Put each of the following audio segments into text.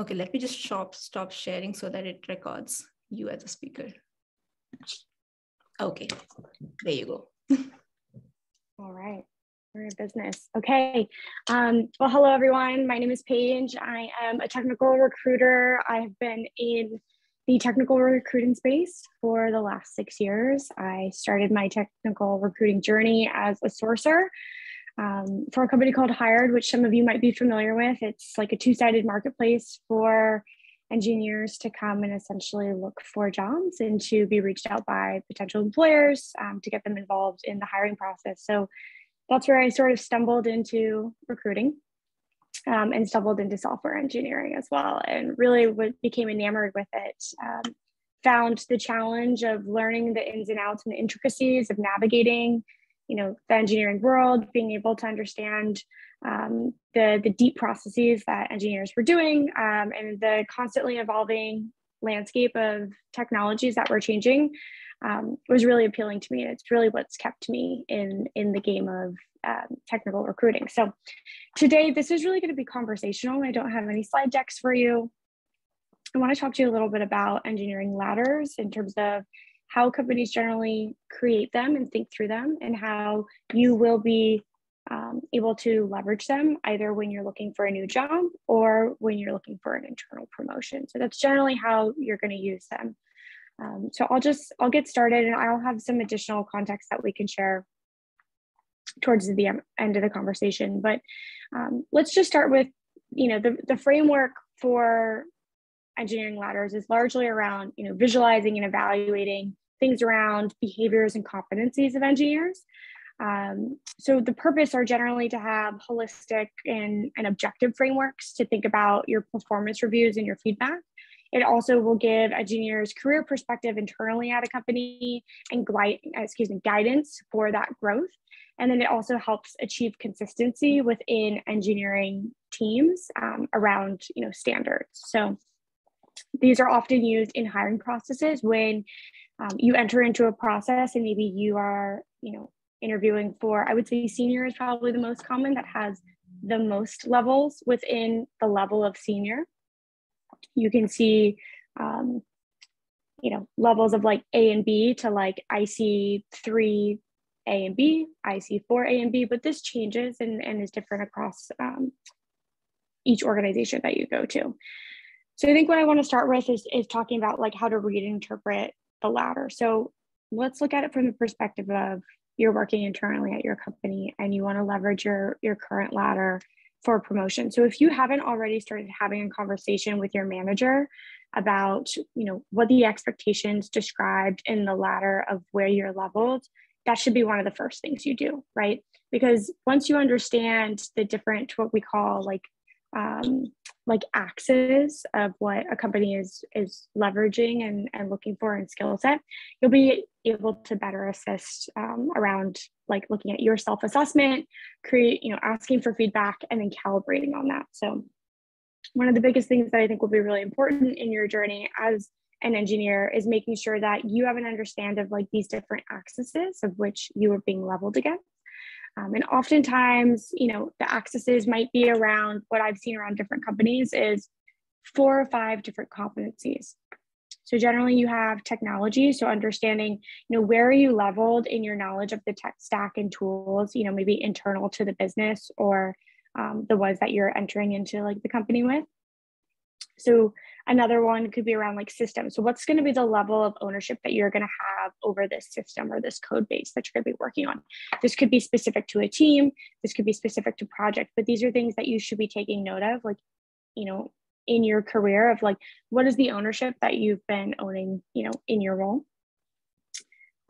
Okay, let me just stop, stop sharing so that it records you as a speaker. Okay, there you go. All right, we're in business. Okay, um, well, hello everyone. My name is Paige. I am a technical recruiter. I've been in the technical recruiting space for the last six years. I started my technical recruiting journey as a sourcer um, for a company called Hired, which some of you might be familiar with. It's like a two sided marketplace for engineers to come and essentially look for jobs and to be reached out by potential employers um, to get them involved in the hiring process. So that's where I sort of stumbled into recruiting um, and stumbled into software engineering as well, and really became enamored with it. Um, found the challenge of learning the ins and outs and the intricacies of navigating you know the engineering world being able to understand um, the the deep processes that engineers were doing um, and the constantly evolving landscape of technologies that were changing um, was really appealing to me. And it's really what's kept me in in the game of um, technical recruiting. So today this is really going to be conversational. I don't have any slide decks for you. I want to talk to you a little bit about engineering ladders in terms of how companies generally create them and think through them, and how you will be um, able to leverage them either when you're looking for a new job or when you're looking for an internal promotion. So that's generally how you're going to use them. Um, so I'll just I'll get started, and I'll have some additional context that we can share towards the end of the conversation. But um, let's just start with you know the the framework for engineering ladders is largely around you know visualizing and evaluating things around behaviors and competencies of engineers. Um, so the purpose are generally to have holistic and, and objective frameworks to think about your performance reviews and your feedback. It also will give engineers career perspective internally at a company and glide, excuse me, guidance for that growth. And then it also helps achieve consistency within engineering teams um, around you know standards. So these are often used in hiring processes when um, you enter into a process and maybe you are, you know, interviewing for, I would say senior is probably the most common that has the most levels within the level of senior. You can see, um, you know, levels of like A and B to like IC3 A and B, IC4 A and B, but this changes and, and is different across um, each organization that you go to. So I think what I want to start with is, is talking about like how to read and interpret the ladder. So let's look at it from the perspective of you're working internally at your company and you want to leverage your, your current ladder for promotion. So if you haven't already started having a conversation with your manager about, you know, what the expectations described in the ladder of where you're leveled, that should be one of the first things you do, right? Because once you understand the different what we call like um, like axes of what a company is is leveraging and, and looking for in skill set you'll be able to better assist um, around like looking at your self-assessment create you know asking for feedback and then calibrating on that. So one of the biggest things that i think will be really important in your journey as an engineer is making sure that you have an understand of like these different axes of which you are being leveled against um, and oftentimes, you know, the accesses might be around what I've seen around different companies is four or five different competencies. So generally you have technology. So understanding, you know, where are you leveled in your knowledge of the tech stack and tools, you know, maybe internal to the business or um, the ones that you're entering into like the company with. So another one could be around like systems. So what's going to be the level of ownership that you're going to have over this system or this code base that you're going to be working on? This could be specific to a team. This could be specific to project, but these are things that you should be taking note of, like, you know, in your career of like, what is the ownership that you've been owning, you know, in your role?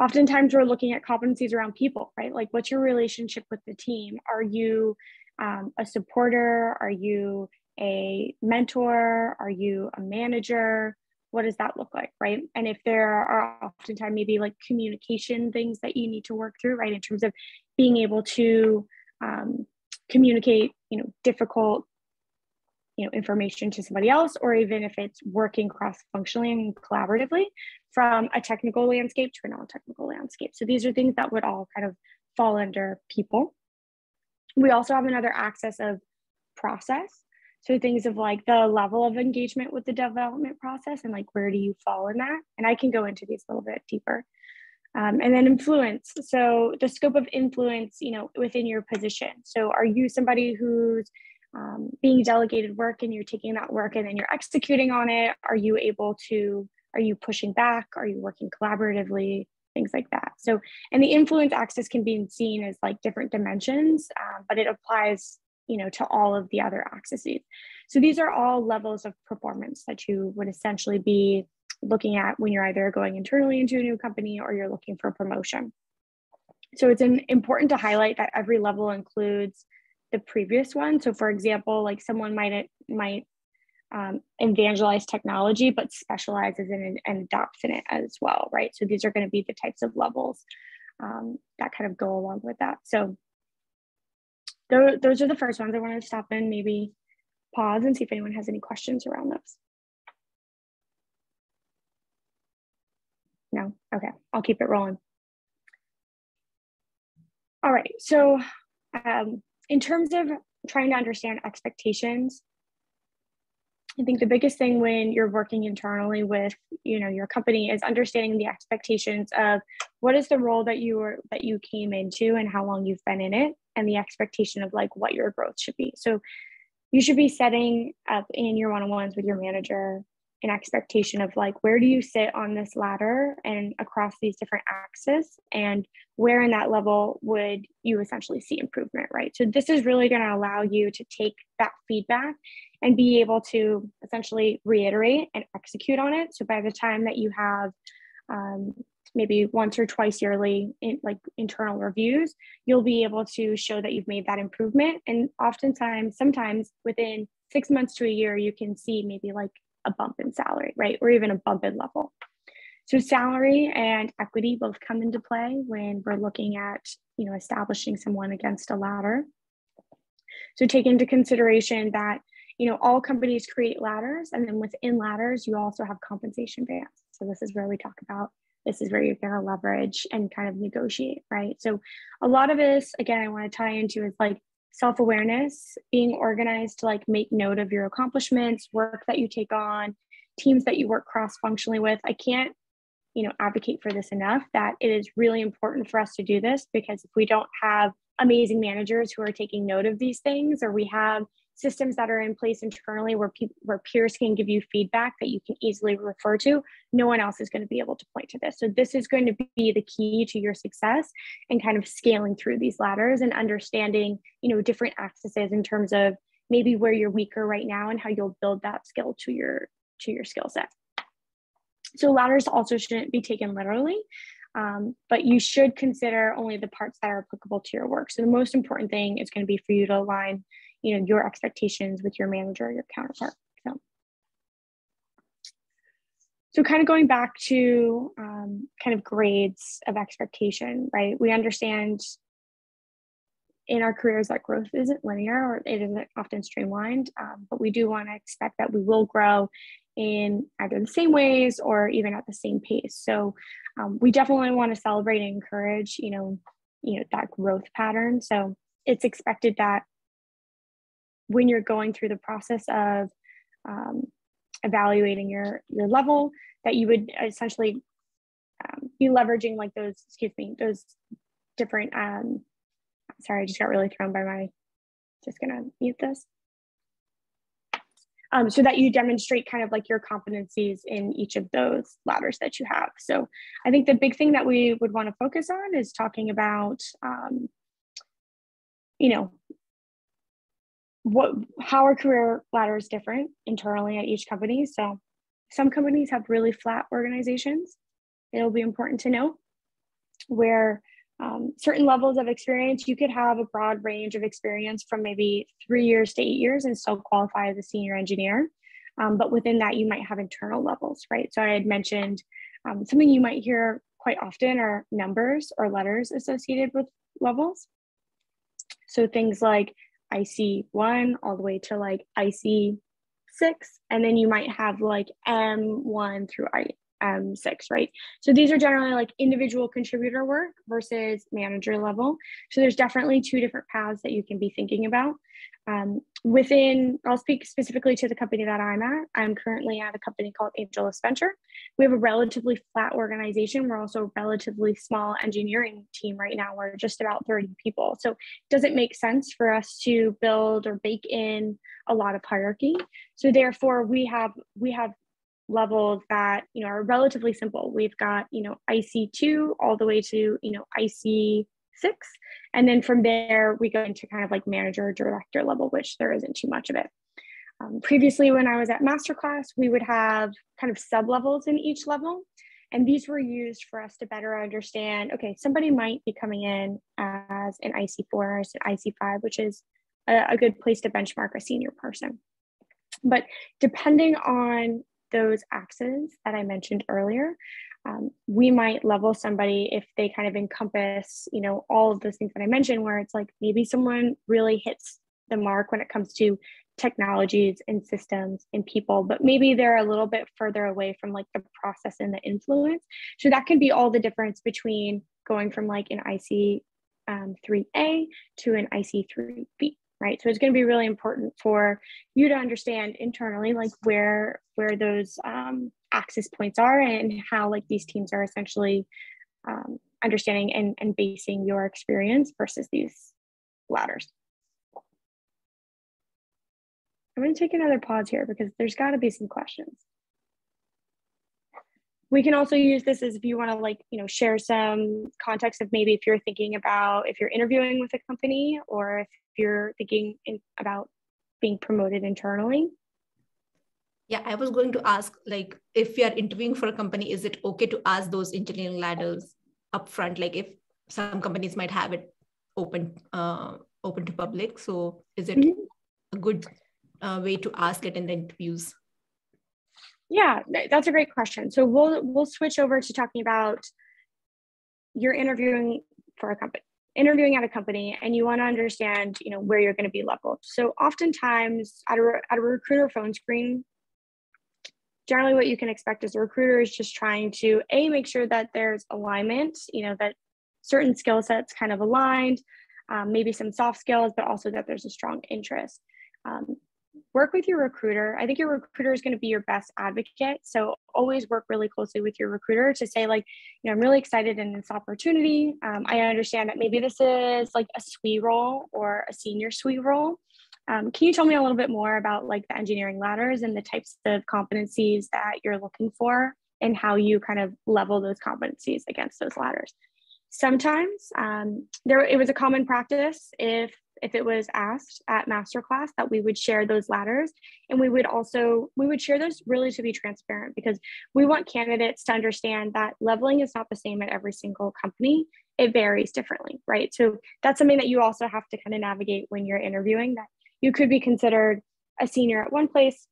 Oftentimes we're looking at competencies around people, right? Like what's your relationship with the team? Are you um, a supporter? Are you a mentor? Are you a manager? What does that look like, right? And if there are oftentimes maybe like communication things that you need to work through, right, in terms of being able to um, communicate, you know, difficult, you know, information to somebody else, or even if it's working cross-functionally and collaboratively from a technical landscape to a non-technical landscape. So these are things that would all kind of fall under people. We also have another axis of process. So things of like the level of engagement with the development process and like where do you fall in that? And I can go into these a little bit deeper. Um, and then influence. So the scope of influence, you know, within your position. So are you somebody who's um, being delegated work and you're taking that work and then you're executing on it? Are you able to, are you pushing back? Are you working collaboratively? Things like that. So, and the influence axis can be seen as like different dimensions, uh, but it applies, you know, to all of the other axes. So these are all levels of performance that you would essentially be looking at when you're either going internally into a new company or you're looking for promotion. So it's an, important to highlight that every level includes the previous one. So for example, like someone might might um, evangelize technology, but specializes in it and adopts in it as well, right? So these are going to be the types of levels um, that kind of go along with that. So th- those are the first ones I wanted to stop and maybe pause and see if anyone has any questions around those. No? Okay, I'll keep it rolling. All right, so um, in terms of trying to understand expectations, I think the biggest thing when you're working internally with you know your company is understanding the expectations of what is the role that you were that you came into and how long you've been in it and the expectation of like what your growth should be. So you should be setting up in your one-on-ones with your manager an expectation of like where do you sit on this ladder and across these different axes and where in that level would you essentially see improvement right? So this is really going to allow you to take that feedback and be able to essentially reiterate and execute on it. So by the time that you have um, maybe once or twice yearly in like internal reviews you'll be able to show that you've made that improvement. And oftentimes sometimes within six months to a year you can see maybe like a bump in salary, right? Or even a bump in level. So salary and equity both come into play when we're looking at, you know, establishing someone against a ladder. So take into consideration that, you know, all companies create ladders and then within ladders, you also have compensation bands. So this is where we talk about this is where you're going to leverage and kind of negotiate, right? So a lot of this, again, I want to tie into is like self awareness, being organized to like make note of your accomplishments, work that you take on, teams that you work cross functionally with. I can't, you know, advocate for this enough that it is really important for us to do this because if we don't have amazing managers who are taking note of these things or we have systems that are in place internally where people where peers can give you feedback that you can easily refer to no one else is going to be able to point to this. So this is going to be the key to your success and kind of scaling through these ladders and understanding you know different axes in terms of maybe where you're weaker right now and how you'll build that skill to your to your skill set. So ladders also shouldn't be taken literally um, but you should consider only the parts that are applicable to your work. So the most important thing is going to be for you to align you know your expectations with your manager or your counterpart so so kind of going back to um, kind of grades of expectation right we understand in our careers that growth isn't linear or it isn't often streamlined um, but we do want to expect that we will grow in either the same ways or even at the same pace. So um, we definitely want to celebrate and encourage you know you know that growth pattern. So it's expected that when you're going through the process of um, evaluating your your level that you would essentially um, be leveraging like those excuse me those different um sorry i just got really thrown by my just gonna mute this um, so that you demonstrate kind of like your competencies in each of those ladders that you have so i think the big thing that we would want to focus on is talking about um, you know what how our career ladder is different internally at each company. So some companies have really flat organizations. It'll be important to know where um, certain levels of experience, you could have a broad range of experience from maybe three years to eight years and still qualify as a senior engineer. Um, but within that, you might have internal levels, right? So I had mentioned um, something you might hear quite often are numbers or letters associated with levels. So things like IC1 all the way to like IC6. And then you might have like M1 through I, M6, right? So these are generally like individual contributor work versus manager level. So there's definitely two different paths that you can be thinking about. Um, within, I'll speak specifically to the company that I'm at. I'm currently at a company called AngelList Venture. We have a relatively flat organization. We're also a relatively small engineering team right now. We're just about 30 people. So it doesn't make sense for us to build or bake in a lot of hierarchy. So therefore we have we have levels that you know are relatively simple. We've got you know IC2 all the way to you know IC six. And then from there, we go into kind of like manager director level, which there isn't too much of it. Um, previously, when I was at masterclass, we would have kind of sub levels in each level. And these were used for us to better understand okay, somebody might be coming in as an IC4 or an IC5, which is a, a good place to benchmark a senior person. But depending on those axes that I mentioned earlier, um, we might level somebody if they kind of encompass you know all of those things that i mentioned where it's like maybe someone really hits the mark when it comes to technologies and systems and people but maybe they're a little bit further away from like the process and the influence. So that can be all the difference between going from like an ic um, 3a to an ic 3b right? So it's going to be really important for you to understand internally like where where those um, access points are and how like these teams are essentially um, understanding and, and basing your experience versus these ladders. I'm going to take another pause here because there's got to be some questions we can also use this as if you want to like you know share some context of maybe if you're thinking about if you're interviewing with a company or if you're thinking in, about being promoted internally. Yeah i was going to ask like if you are interviewing for a company is it okay to ask those engineering ladders upfront? Like if some companies might have it open uh, open to public so is it mm-hmm. a good uh, way to ask it in the interviews yeah, that's a great question. So we'll we'll switch over to talking about you're interviewing for a company, interviewing at a company, and you want to understand, you know, where you're going to be leveled. So oftentimes at a at a recruiter phone screen, generally what you can expect as a recruiter is just trying to a make sure that there's alignment, you know, that certain skill sets kind of aligned, um, maybe some soft skills, but also that there's a strong interest. Um, work with your recruiter. I think your recruiter is going to be your best advocate. So always work really closely with your recruiter to say, like, you know, I'm really excited in this opportunity. Um, I understand that maybe this is like a SWE role or a senior SWE role. Um, can you tell me a little bit more about like the engineering ladders and the types of competencies that you're looking for and how you kind of level those competencies against those ladders? Sometimes um, there it was a common practice if if it was asked at masterclass that we would share those ladders. And we would also we would share those really to be transparent because we want candidates to understand that leveling is not the same at every single company. It varies differently right? So that's something that you also have to kind of navigate when you're interviewing that you could be considered a senior at one place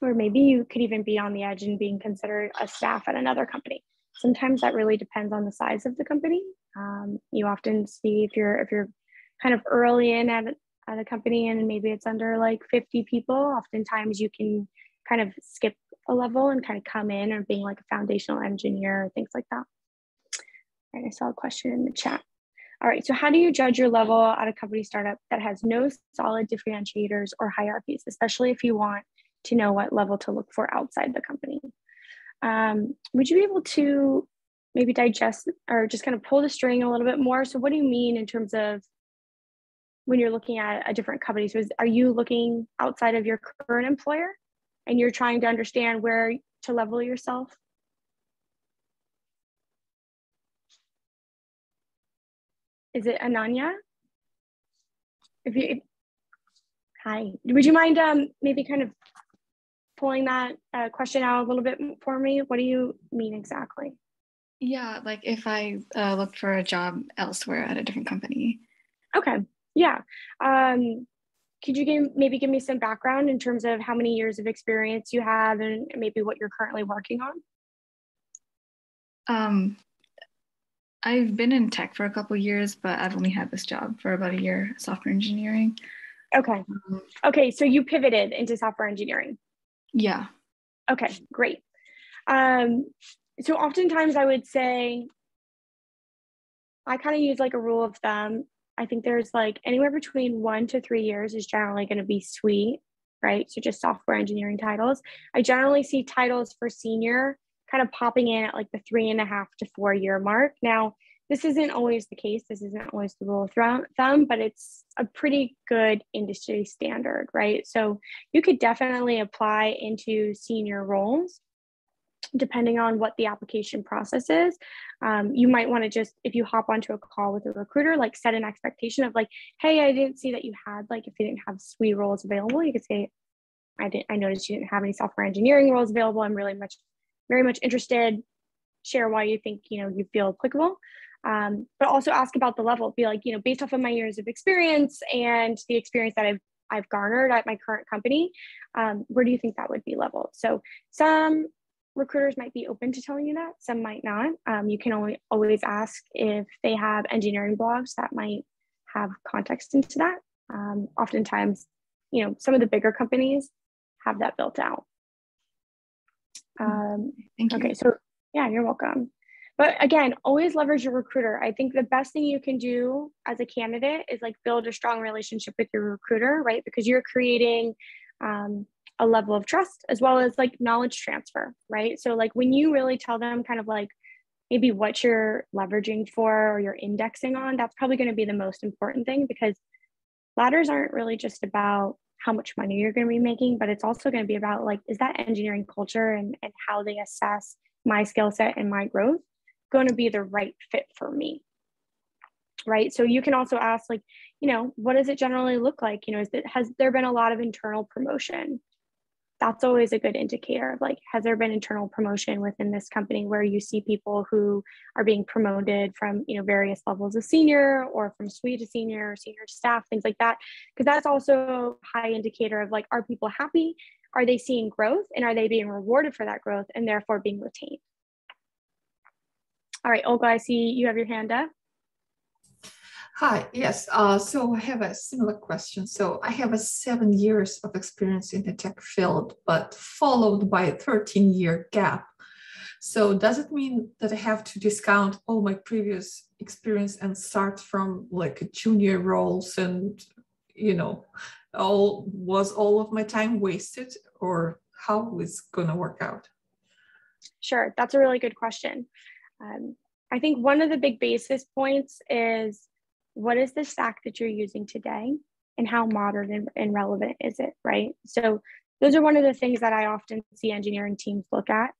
or maybe you could even be on the edge and being considered a staff at another company. Sometimes that really depends on the size of the company. Um, you often see if you're if you're kind of early in at, at a company and maybe it's under like 50 people, oftentimes you can kind of skip a level and kind of come in or being like a foundational engineer or things like that. And I saw a question in the chat. All right, so how do you judge your level at a company startup that has no solid differentiators or hierarchies, especially if you want to know what level to look for outside the company? Um, would you be able to maybe digest or just kind of pull the string a little bit more? So, what do you mean in terms of when you're looking at a different company? So, is, are you looking outside of your current employer and you're trying to understand where to level yourself? Is it Ananya? If you, if, hi, would you mind um, maybe kind of pulling that uh, question out a little bit for me? What do you mean exactly? Yeah, like if I uh, looked for a job elsewhere at a different company. Okay. Yeah. Um, could you give, maybe give me some background in terms of how many years of experience you have and maybe what you're currently working on? Um, I've been in tech for a couple years, but I've only had this job for about a year, software engineering. Okay. Um, okay, so you pivoted into software engineering. Yeah. Okay, great. Um, so oftentimes I would say I kind of use like a rule of thumb. I think there's like anywhere between one to three years is generally going to be SWE, right? So just software engineering titles. I generally see titles for senior kind of popping in at like the three and a half to four year mark. Now, this isn't always the case. This isn't always the rule of thumb, but it's a pretty good industry standard, right? So you could definitely apply into senior roles depending on what the application process is. Um, you might want to just, if you hop onto a call with a recruiter, like set an expectation of like, hey, I didn't see that you had, like, if you didn't have SWE roles available, you could say, I didn't, I noticed you didn't have any software engineering roles available. I'm really much, very much interested. Share why you think, you know, you feel applicable. Um, but also ask about the level. Be like, you know, based off of my years of experience and the experience that I've I've garnered at my current company, um, where do you think that would be leveled? So some recruiters might be open to telling you that, some might not. Um, you can only always ask if they have engineering blogs that might have context into that. Um, oftentimes, you know, some of the bigger companies have that built out. Um, Thank you. Okay, so yeah, you're welcome. But again, always leverage your recruiter. I think the best thing you can do as a candidate is like build a strong relationship with your recruiter, right? Because you're creating um, a level of trust as well as like knowledge transfer, right? So, like when you really tell them kind of like maybe what you're leveraging for or you're indexing on, that's probably going to be the most important thing because ladders aren't really just about how much money you're going to be making, but it's also going to be about like, is that engineering culture and, and how they assess my skill set and my growth going to be the right fit for me? Right. So you can also ask, like, you know, what does it generally look like? You know, is it, has there been a lot of internal promotion? that's always a good indicator of like has there been internal promotion within this company where you see people who are being promoted from you know various levels of senior or from SWE to senior or senior staff things like that? Because that's also a high indicator of like are people happy? Are they seeing growth? And are they being rewarded for that growth and therefore being retained? All right olga i see you have your hand up Hi, yes. Uh, so I have a similar question. So I have a seven years of experience in the tech field, but followed by a 13 year gap. So does it mean that I have to discount all my previous experience and start from like junior roles and, you know, all was all of my time wasted or how is gonna work out? Sure, that's a really good question. Um, I think one of the big basis points is what is the stack that you're using today and how modern and, and relevant is it, right? So those are one of the things that I often see engineering teams look at.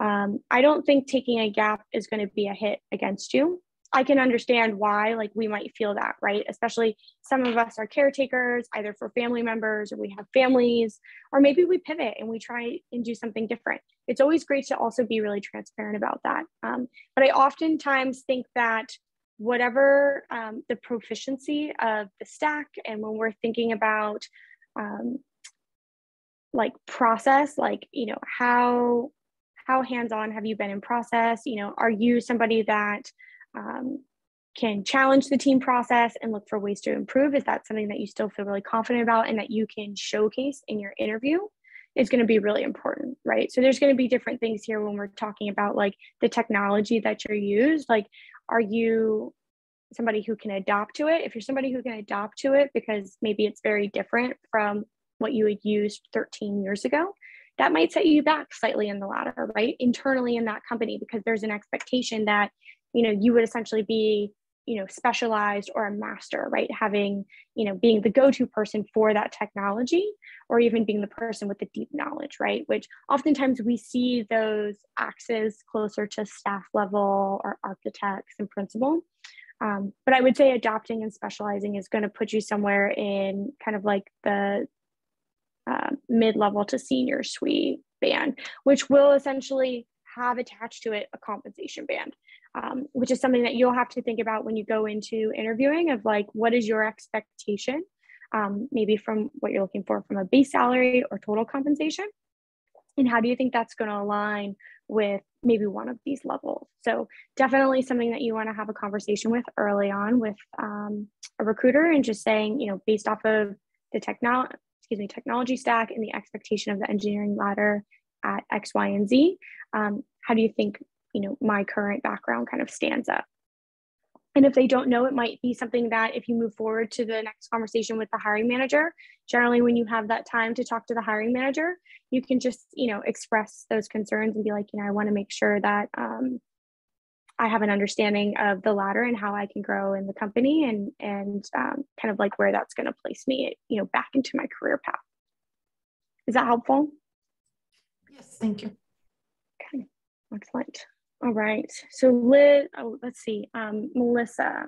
Um, I don't think taking a gap is going to be a hit against you. I can understand why, like, we might feel that, right? Especially some of us are caretakers, either for family members or we have families, or maybe we pivot and we try and do something different. It's always great to also be really transparent about that. Um, but I oftentimes think that whatever um, the proficiency of the stack and when we're thinking about um, like process like you know how how hands-on have you been in process? You know are you somebody that um, can challenge the team process and look for ways to improve? Is that something that you still feel really confident about and that you can showcase in your interview? Is going to be really important right? So there's going to be different things here when we're talking about like the technology that you're used. Like are you somebody who can adapt to it? If you're somebody who can adapt to it because maybe it's very different from what you had used 13 years ago that might set you back slightly in the ladder right? Internally in that company because there's an expectation that you know you would essentially be you know specialized or a master right? Having you know being the go-to person for that technology or even being the person with the deep knowledge right? Which oftentimes we see those axes closer to staff level or architects and principal. Um, but i would say adopting and specializing is going to put you somewhere in kind of like the uh, mid-level to senior SWE band which will essentially have attached to it a compensation band um, which is something that you'll have to think about when you go into interviewing of like what is your expectation um, maybe from what you're looking for from a base salary or total compensation and how do you think that's going to align with maybe one of these levels so definitely something that you want to have a conversation with early on with um, a recruiter and just saying you know based off of the technology excuse me technology stack and the expectation of the engineering ladder at X, Y, and Z. Um, how do you think you know my current background kind of stands up? And if they don't know, it might be something that if you move forward to the next conversation with the hiring manager, generally when you have that time to talk to the hiring manager, you can just, you know, express those concerns and be like, you know, I want to make sure that um, I have an understanding of the ladder and how I can grow in the company and and um, kind of like where that's going to place me, you know, back into my career path. Is that helpful? Yes, thank you. Okay, excellent. All right. So Liz, oh, let's see, um, Melissa.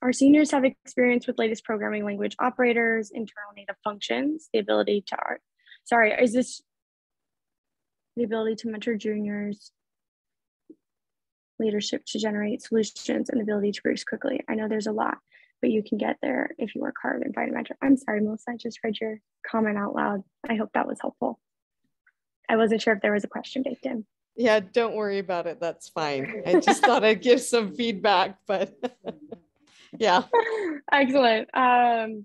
Our seniors have experience with latest programming language operators, internal native functions, the ability to art. Sorry, is this the ability to mentor juniors, leadership to generate solutions, and the ability to produce quickly? I know there's a lot, but you can get there if you work hard and find a mentor. I'm sorry, Melissa, I just read your comment out loud. I hope that was helpful. I wasn't sure if there was a question baked in. Yeah, don't worry about it. That's fine. I just thought I'd give some feedback, but yeah. Excellent. Um,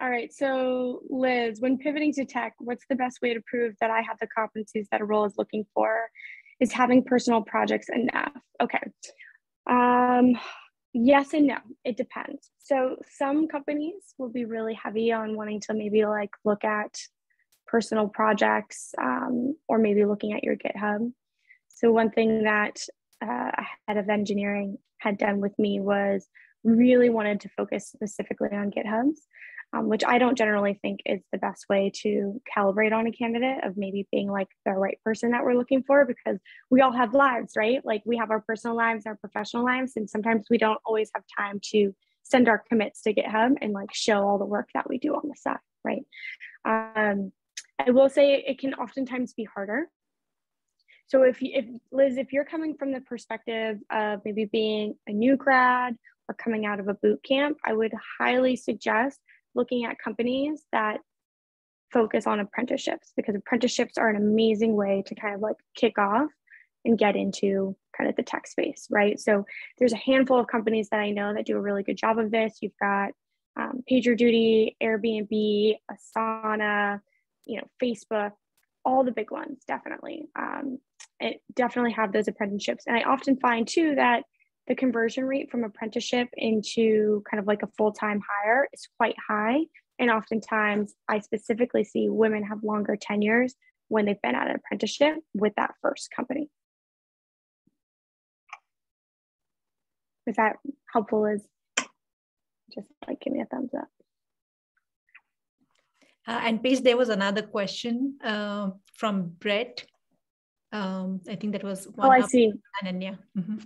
all right. So, Liz, when pivoting to tech, what's the best way to prove that I have the competencies that a role is looking for? Is having personal projects enough? Okay. Um, yes and no. It depends. So, some companies will be really heavy on wanting to maybe like look at personal projects um, or maybe looking at your GitHub. So one thing that uh, a head of engineering had done with me was really wanted to focus specifically on GitHubs, um, which I don't generally think is the best way to calibrate on a candidate of maybe being like the right person that we're looking for because we all have lives, right? Like we have our personal lives, our professional lives, and sometimes we don't always have time to send our commits to GitHub and like show all the work that we do on the side, right? Um, I will say it can oftentimes be harder so if if Liz, if you're coming from the perspective of maybe being a new grad or coming out of a boot camp, I would highly suggest looking at companies that focus on apprenticeships because apprenticeships are an amazing way to kind of like kick off and get into kind of the tech space, right? So there's a handful of companies that I know that do a really good job of this. You've got um, PagerDuty, Airbnb, Asana, you know, Facebook, all the big ones, definitely. Um, it definitely have those apprenticeships. And I often find too that the conversion rate from apprenticeship into kind of like a full time hire is quite high. And oftentimes, I specifically see women have longer tenures when they've been at an apprenticeship with that first company. Is that helpful? Is just like give me a thumbs up. Uh, and Paige, there was another question uh, from Brett. Um, I think that was one. Oh, I see. Ananya. Mm-hmm.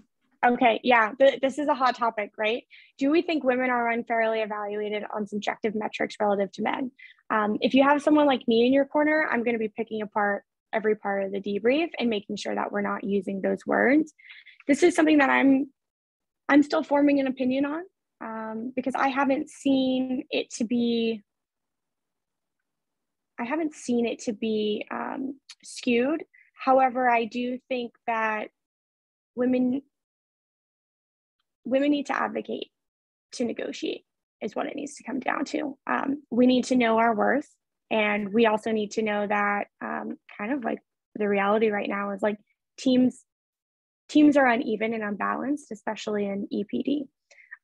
Okay, yeah, th- this is a hot topic, right? Do we think women are unfairly evaluated on subjective metrics relative to men? Um, if you have someone like me in your corner, I'm going to be picking apart every part of the debrief and making sure that we're not using those words. This is something that I'm I'm still forming an opinion on um, because I haven't seen it to be I haven't seen it to be um, skewed. However, I do think that women women need to advocate to negotiate is what it needs to come down to. Um, we need to know our worth, and we also need to know that um, kind of like the reality right now is like teams teams are uneven and unbalanced, especially in EPD.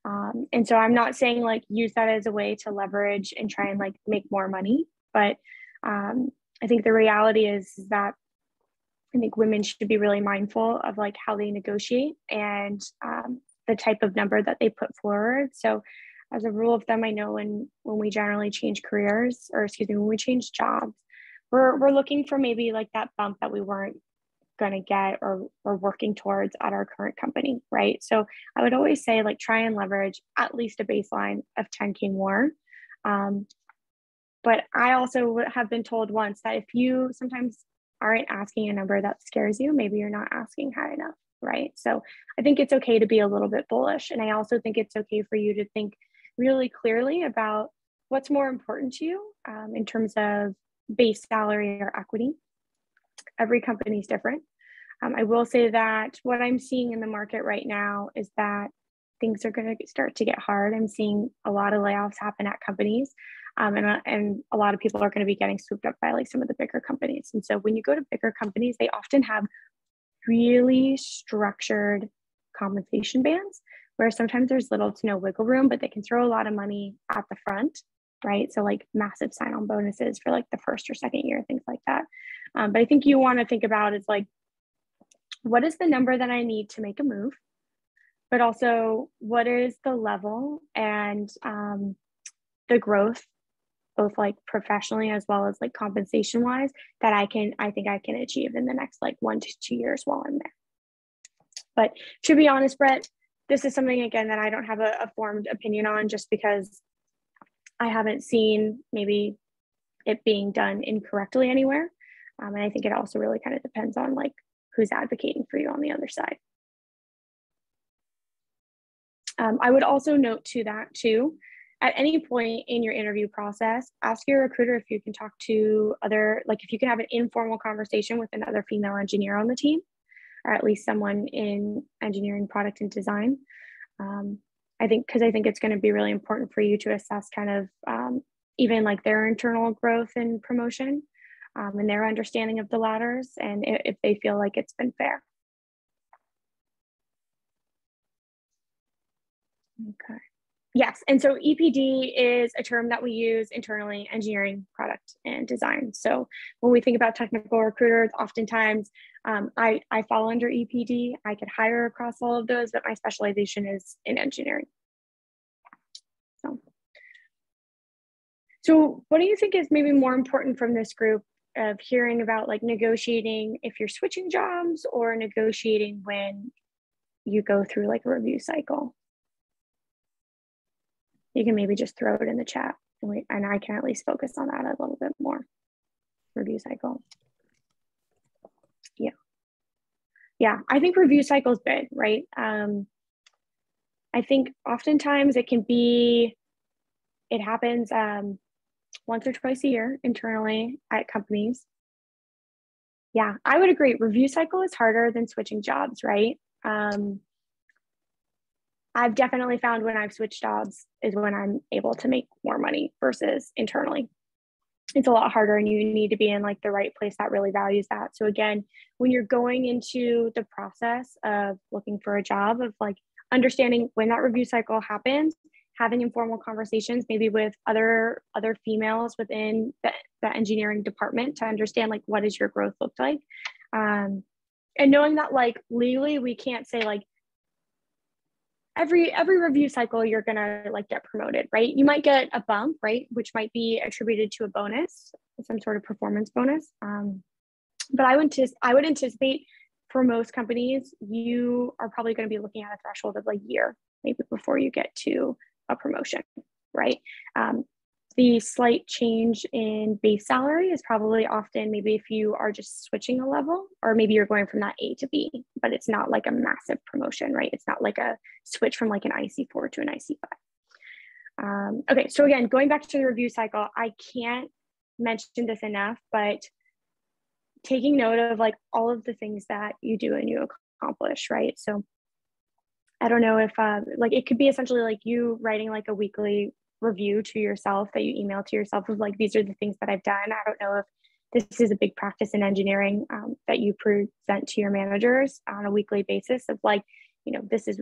Um, and so I'm not saying like use that as a way to leverage and try and like make more money, but um, I think the reality is that I think women should be really mindful of like how they negotiate and um, the type of number that they put forward. So, as a rule of thumb, I know when when we generally change careers, or excuse me, when we change jobs, we're we're looking for maybe like that bump that we weren't going to get or or working towards at our current company, right? So, I would always say like try and leverage at least a baseline of 10k more. Um, but I also have been told once that if you sometimes aren't asking a number that scares you, maybe you're not asking high enough, right? So I think it's okay to be a little bit bullish. And I also think it's okay for you to think really clearly about what's more important to you um, in terms of base salary or equity. Every company is different. Um, I will say that what I'm seeing in the market right now is that things are going to start to get hard. I'm seeing a lot of layoffs happen at companies. Um, and, uh, and a lot of people are going to be getting swooped up by like some of the bigger companies. And so when you go to bigger companies, they often have really structured compensation bands where sometimes there's little to no wiggle room, but they can throw a lot of money at the front, right? So like massive sign-on bonuses for like the first or second year, things like that. Um, but I think you want to think about is like, what is the number that I need to make a move? But also, what is the level and um, the growth both like professionally as well as like compensation wise that I can I think I can achieve in the next like one to two years while I'm there. But to be honest, Brett, this is something again that I don't have a, a formed opinion on just because I haven't seen maybe it being done incorrectly anywhere. Um, and I think it also really kind of depends on like who's advocating for you on the other side. Um, I would also note to that too at any point in your interview process, ask your recruiter if you can talk to other, like if you can have an informal conversation with another female engineer on the team, or at least someone in engineering, product, and design. Um, I think because I think it's going to be really important for you to assess kind of um, even like their internal growth and promotion um, and their understanding of the ladders and if they feel like it's been fair. Okay. Yes, and so EPD is a term that we use internally, engineering, product, and design. So when we think about technical recruiters, oftentimes um, I, I fall under EPD. I could hire across all of those, but my specialization is in engineering. So, so what do you think is maybe more important from this group of hearing about like negotiating if you're switching jobs or negotiating when you go through like a review cycle? You can maybe just throw it in the chat and, we, and I can at least focus on that a little bit more. Review cycle. Yeah. Yeah, I think review cycle is big, right? Um, I think oftentimes it can be, it happens um, once or twice a year internally at companies. Yeah, I would agree. Review cycle is harder than switching jobs, right? Um, I've definitely found when I've switched jobs is when I'm able to make more money versus internally. It's a lot harder and you need to be in like the right place that really values that. So again, when you're going into the process of looking for a job of like understanding when that review cycle happens, having informal conversations maybe with other other females within the, the engineering department to understand like what does your growth look like um, and knowing that like legally we can't say like every every review cycle you're gonna like get promoted right? You might get a bump right? Which might be attributed to a bonus some sort of performance bonus. Um, but i would just i would anticipate for most companies you are probably going to be looking at a threshold of like year maybe before you get to a promotion right? Um, the slight change in base salary is probably often maybe if you are just switching a level, or maybe you're going from that A to B, but it's not like a massive promotion, right? It's not like a switch from like an IC4 to an IC5. Um, okay, so again, going back to the review cycle, I can't mention this enough, but taking note of like all of the things that you do and you accomplish, right? So I don't know if uh, like it could be essentially like you writing like a weekly review to yourself that you email to yourself of like these are the things that I've done. I don't know if this is a big practice in engineering um, that you present to your managers on a weekly basis of like, you know, this is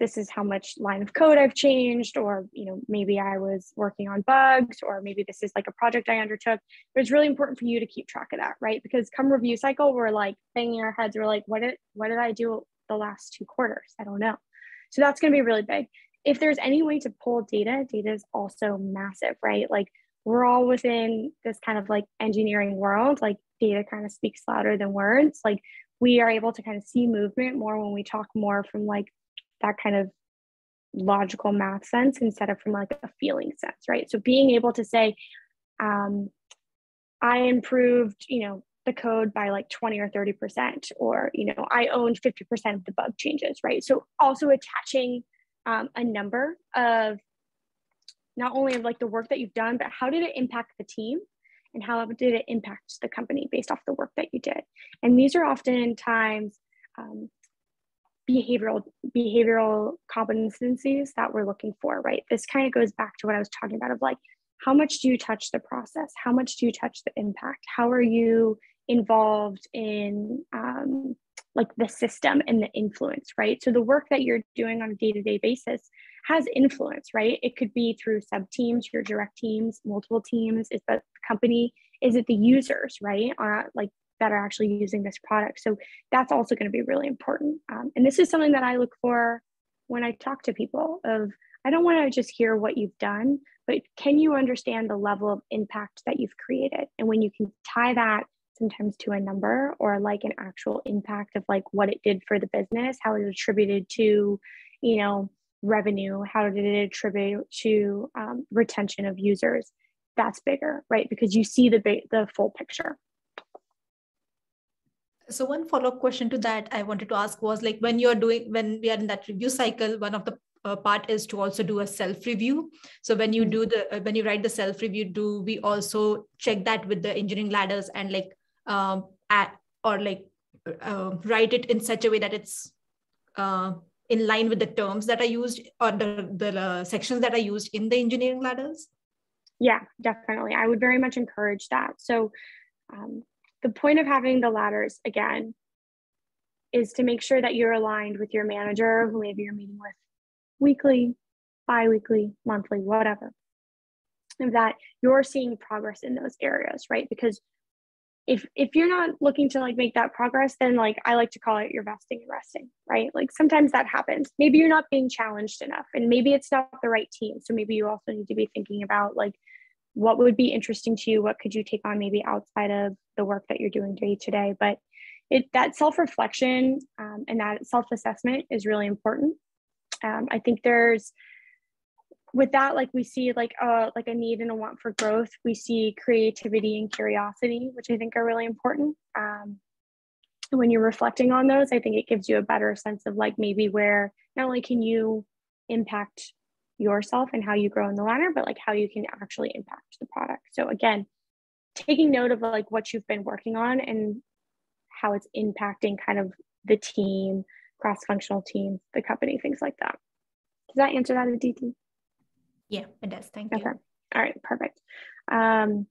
this is how much line of code I've changed, or you know, maybe I was working on bugs, or maybe this is like a project I undertook. But it's really important for you to keep track of that, right? Because come review cycle, we're like banging our heads. We're like, what did what did I do the last two quarters? I don't know. So that's going to be really big if there's any way to pull data, data is also massive, right? Like we're all within this kind of like engineering world, like data kind of speaks louder than words. Like we are able to kind of see movement more when we talk more from like that kind of logical math sense instead of from like a feeling sense, right? So being able to say, um, I improved, you know, the code by like 20 or 30%, or, you know, I owned 50% of the bug changes, right? So also attaching um, a number of not only of like the work that you've done, but how did it impact the team? And how did it impact the company based off the work that you did? And these are often times um, behavioral behavioral competencies that we're looking for right? This kind of goes back to what i was talking about of like how much do you touch the process? How much do you touch the impact? How are you involved in um, like the system and the influence right so the work that you're doing on a day-to-day basis has influence right it could be through sub teams your direct teams multiple teams is the company is it the users right uh, like that are actually using this product. So that's also going to be really important. Um, and this is something that I look for when I talk to people of I don't want to just hear what you've done, but can you understand the level of impact that you've created? And when you can tie that sometimes to a number or like an actual impact of like what it did for the business, how it attributed to, you know, revenue, how did it attribute to um, retention of users, that's bigger, right? Because you see the the full picture. So one follow-up question to that I wanted to ask was like when you're doing when we are in that review cycle, one of the uh, part is to also do a self review. So when you mm-hmm. do the uh, when you write the self review, do we also check that with the engineering ladders and like um at or like uh, write it in such a way that it's uh, in line with the terms that are used or the the uh, sections that are used in the engineering ladders? Yeah, definitely. I would very much encourage that. So um, the point of having the ladders again is to make sure that you're aligned with your manager who maybe you're meeting with weekly bi-weekly monthly whatever and that you're seeing progress in those areas right because if if you're not looking to like make that progress then like i like to call it you're vesting and resting right? Like sometimes that happens. Maybe you're not being challenged enough and maybe it's not the right team. So maybe you also need to be thinking about like what would be interesting to you? What could you take on maybe outside of the work that you're doing day to day? But it that self-reflection um, and that self-assessment is really important. Um, i think there's with that like we see like a like a need and a want for growth we see creativity and curiosity which i think are really important um, when you're reflecting on those i think it gives you a better sense of like maybe where not only can you impact yourself and how you grow in the ladder, but like how you can actually impact the product. So again, taking note of like what you've been working on and how it's impacting kind of the team, cross-functional team the company, things like that. Does that answer that, Aditi? Yeah, it does. Thank you. Okay. All right, perfect. Um,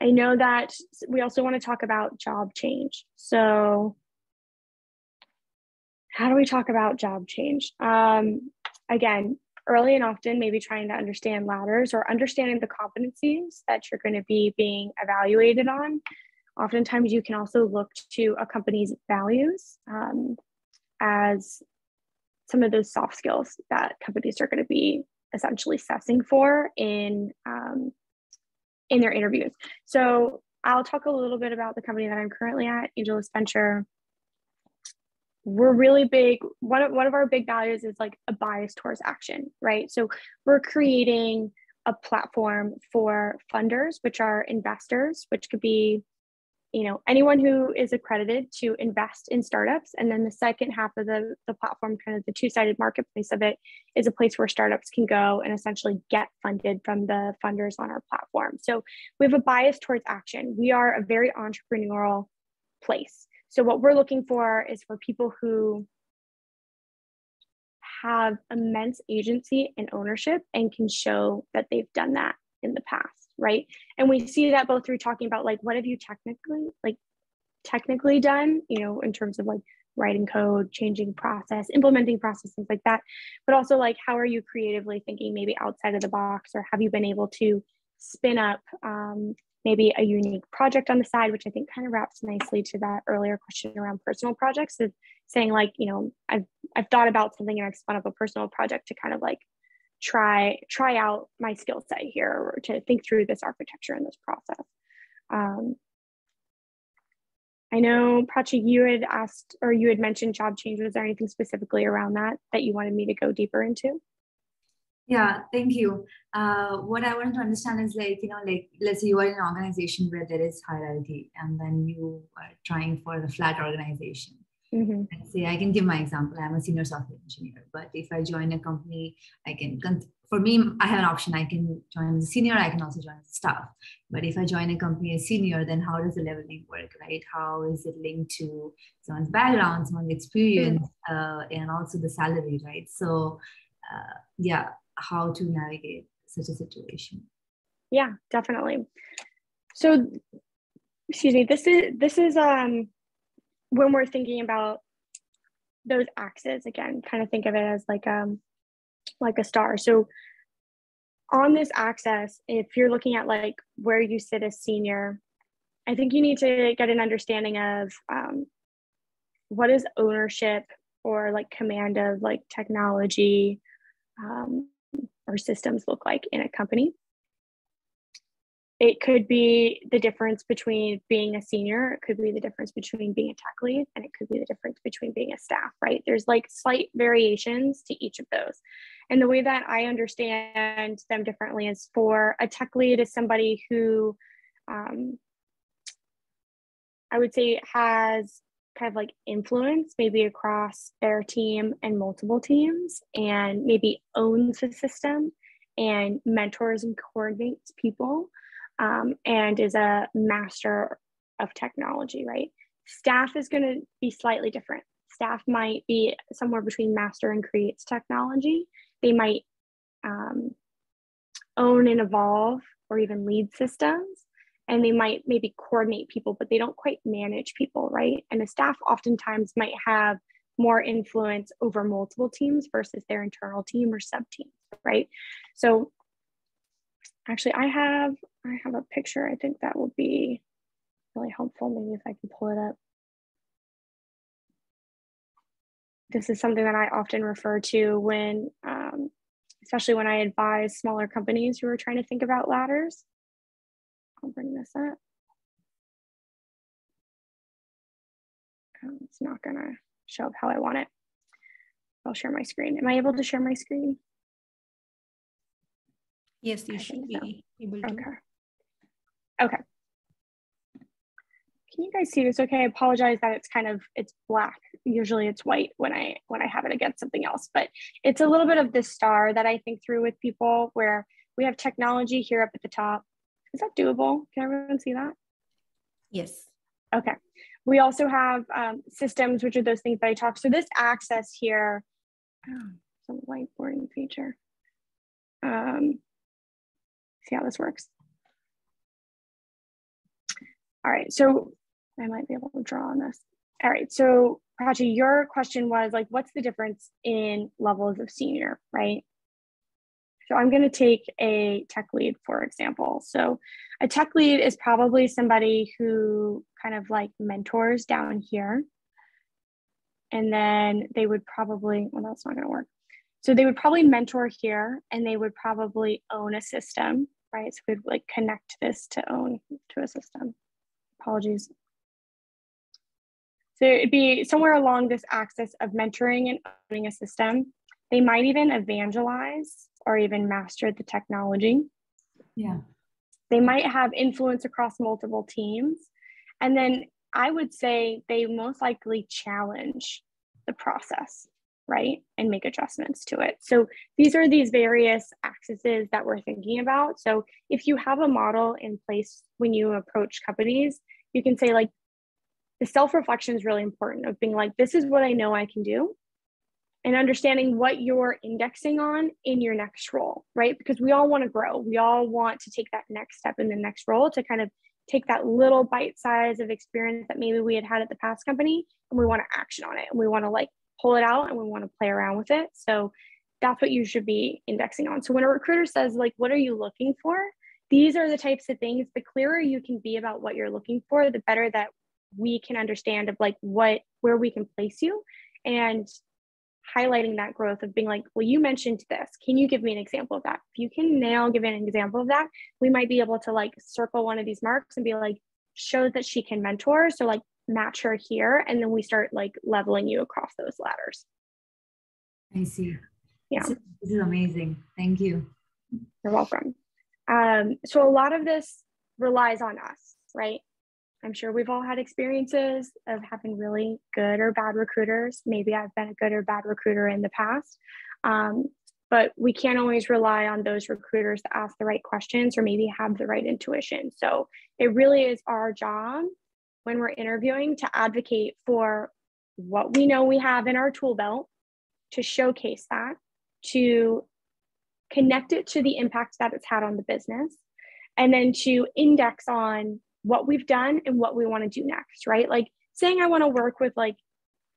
I know that we also want to talk about job change. So how do we talk about job change? Um, again, early and often maybe trying to understand ladders or understanding the competencies that you're going to be being evaluated on oftentimes you can also look to a company's values um, as some of those soft skills that companies are going to be essentially assessing for in um, in their interviews. So i'll talk a little bit about the company that i'm currently at AngelList Venture. We're really big one of, one of our big values is like a bias towards action right? So we're creating a platform for funders which are investors which could be you know anyone who is accredited to invest in startups and then the second half of the, the platform kind of the two-sided marketplace of it is a place where startups can go and essentially get funded from the funders on our platform. So we have a bias towards action. We are a very entrepreneurial place. So what we're looking for is for people who have immense agency and ownership and can show that they've done that in the past, right? And we see that both through talking about like what have you technically like technically done, you know, in terms of like writing code, changing process, implementing process, things like that. But also like how are you creatively thinking maybe outside of the box or have you been able to spin up um, maybe a unique project on the side, which I think kind of wraps nicely to that earlier question around personal projects of saying like, you know, I've, I've thought about something and I've spun up a personal project to kind of like try, try out my skill set here or to think through this architecture and this process. Um, I know Prachi, you had asked or you had mentioned job change. Was there anything specifically around that that you wanted me to go deeper into? Yeah, thank you. Uh, what I wanted to understand is like, you know, like let's say you are in an organization where there is hierarchy and then you are trying for a flat organization. Mm-hmm. Say I can give my example. I'm a senior software engineer, but if I join a company, I can. For me, I have an option. I can join as a senior. I can also join as a staff. But if I join a company as senior, then how does the leveling work, right? How is it linked to someone's background, someone's experience, mm-hmm. uh, and also the salary, right? So, uh, yeah, how to navigate such a situation? Yeah, definitely. So, excuse me. This is this is um when we're thinking about those axes again, kind of think of it as like um like a star. So on this axis, if you're looking at like where you sit as senior, I think you need to get an understanding of um, what is ownership or like command of like technology um, or systems look like in a company it could be the difference between being a senior it could be the difference between being a tech lead and it could be the difference between being a staff right? There's like slight variations to each of those. And the way that i understand them differently is for a tech lead is somebody who um, i would say has kind of like influence maybe across their team and multiple teams and maybe owns the system and mentors and coordinates people um, and is a master of technology, right? Staff is going to be slightly different. Staff might be somewhere between master and creates technology. They might um, own and evolve or even lead systems. And they might maybe coordinate people, but they don't quite manage people, right? And the staff oftentimes might have more influence over multiple teams versus their internal team or sub teams, right? So actually I have I have a picture. I think that will be really helpful. Maybe if I can pull it up. This is something that I often refer to when, um, especially when I advise smaller companies who are trying to think about ladders. I'll bring this up. Um, it's not gonna show up how I want it. I'll share my screen. Am I able to share my screen? Yes, you should be so. able to. Okay. Okay. Can you guys see this okay? I apologize that it's kind of, it's black. Usually it's white when I, when I have it against something else, but it's a little bit of this star that I think through with people where we have technology here up at the top. Is that doable? Can everyone see that? Yes. Okay. We also have um, systems, which are those things that I talked. So this access here, oh, some whiteboarding feature. Um, see how this works. All right, so I might be able to draw on this. All right, so Prachi, your question was like, what's the difference in levels of senior, right? So I'm gonna take a tech lead, for example. So a tech lead is probably somebody who kind of like mentors down here. And then they would probably, well, that's not gonna work. So they would probably mentor here and they would probably own a system, right? So we'd like connect this to own to a system. Apologies. So it'd be somewhere along this axis of mentoring and owning a system. They might even evangelize or even master the technology. Yeah. They might have influence across multiple teams. And then I would say they most likely challenge the process, right? And make adjustments to it. So these are these various axes that we're thinking about. So if you have a model in place when you approach companies, you can say like the self-reflection is really important of being like this is what i know i can do and understanding what you're indexing on in your next role right because we all want to grow we all want to take that next step in the next role to kind of take that little bite size of experience that maybe we had had at the past company and we want to action on it and we want to like pull it out and we want to play around with it. So that's what you should be indexing on. So when a recruiter says like what are you looking for? these are the types of things the clearer you can be about what you're looking for the better that we can understand of like what where we can place you and highlighting that growth of being like well you mentioned this. Can you give me an example of that? If you can now give an example of that we might be able to like circle one of these marks and be like shows that she can mentor. So like match her here and then we start like leveling you across those ladders i see yeah this is amazing thank you you're welcome um, so a lot of this relies on us, right? I'm sure we've all had experiences of having really good or bad recruiters. Maybe I've been a good or bad recruiter in the past. Um, but we can't always rely on those recruiters to ask the right questions or maybe have the right intuition. So it really is our job when we're interviewing to advocate for what we know we have in our tool belt, to showcase that, to connect it to the impact that it's had on the business, and then to index on what we've done and what we want to do next, right? Like saying I want to work with like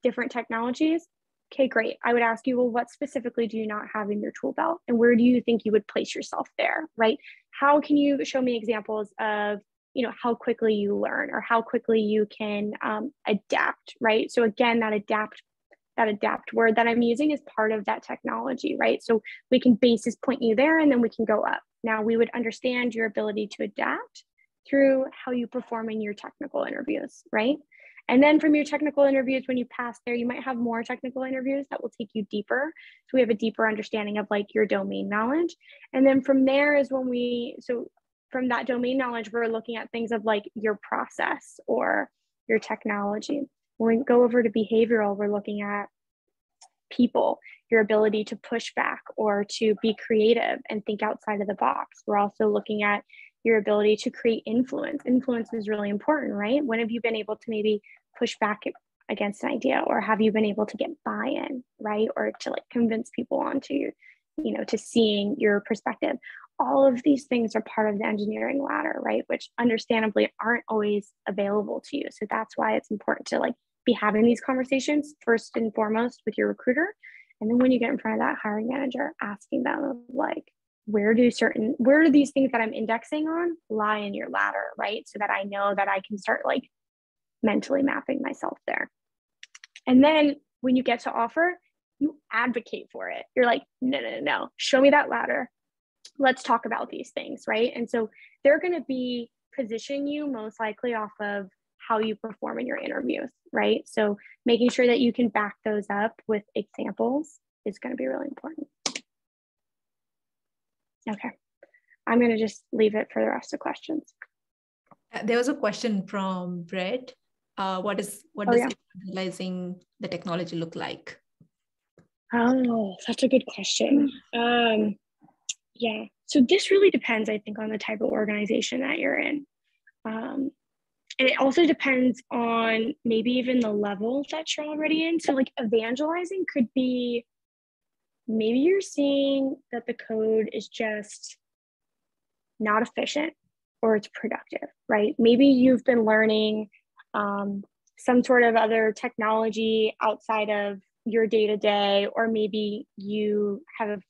different technologies. Okay, great. I would ask you, well, what specifically do you not have in your tool belt? And where do you think you would place yourself there, right? How can you show me examples of, you know, how quickly you learn or how quickly you can um, adapt, right? So again, that adapt that adapt word that I'm using is part of that technology, right? So we can basis point you there and then we can go up. Now we would understand your ability to adapt through how you perform in your technical interviews, right? And then from your technical interviews, when you pass there, you might have more technical interviews that will take you deeper. So we have a deeper understanding of like your domain knowledge. And then from there is when we, so from that domain knowledge, we're looking at things of like your process or your technology. When we go over to behavioral, we're looking at people, your ability to push back or to be creative and think outside of the box. We're also looking at your ability to create influence. Influence is really important, right? When have you been able to maybe push back against an idea or have you been able to get buy-in, right? Or to like convince people onto you, you know, to seeing your perspective. All of these things are part of the engineering ladder, right? Which understandably aren't always available to you. So that's why it's important to like be having these conversations first and foremost with your recruiter. And then when you get in front of that hiring manager, asking them like, where do certain where do these things that i'm indexing on lie in your ladder right so that i know that i can start like mentally mapping myself there and then when you get to offer you advocate for it you're like no no no no show me that ladder let's talk about these things right and so they're going to be positioning you most likely off of how you perform in your interviews right so making sure that you can back those up with examples is going to be really important Okay. I'm going to just leave it for the rest of questions. Uh, there was a question from Brett. Uh, what is what oh, does yeah. utilizing the technology look like? Oh, such a good question. Um, yeah. So this really depends, I think, on the type of organization that you're in. Um, and it also depends on maybe even the level that you're already in. So, like, evangelizing could be maybe you're seeing that the code is just not efficient or it's productive, right? Maybe you've been learning um, some sort of other technology outside of your day to day, or maybe you have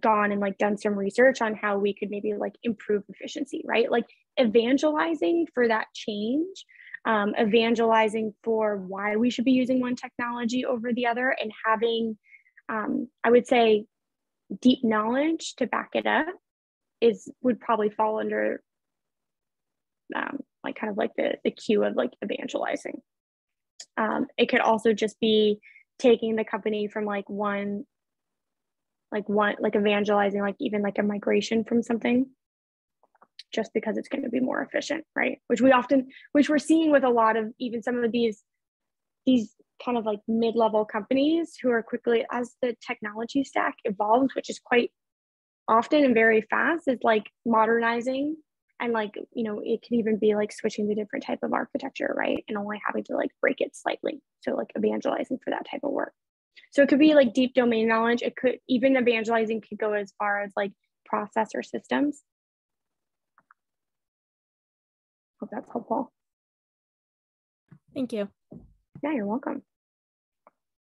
gone and like done some research on how we could maybe like improve efficiency, right? Like evangelizing for that change, um, evangelizing for why we should be using one technology over the other, and having um, I would say deep knowledge to back it up is would probably fall under um, like kind of like the the cue of like evangelizing. Um, it could also just be taking the company from like one like one like evangelizing like even like a migration from something just because it's going to be more efficient right? Which we often which we're seeing with a lot of even some of these these kind of like mid-level companies who are quickly as the technology stack evolves which is quite often and very fast is like modernizing and like you know it can even be like switching to different type of architecture right? And only having to like break it slightly. So like evangelizing for that type of work so it could be like deep domain knowledge it could even evangelizing could go as far as like process or systems hope that's helpful thank you yeah, you're welcome.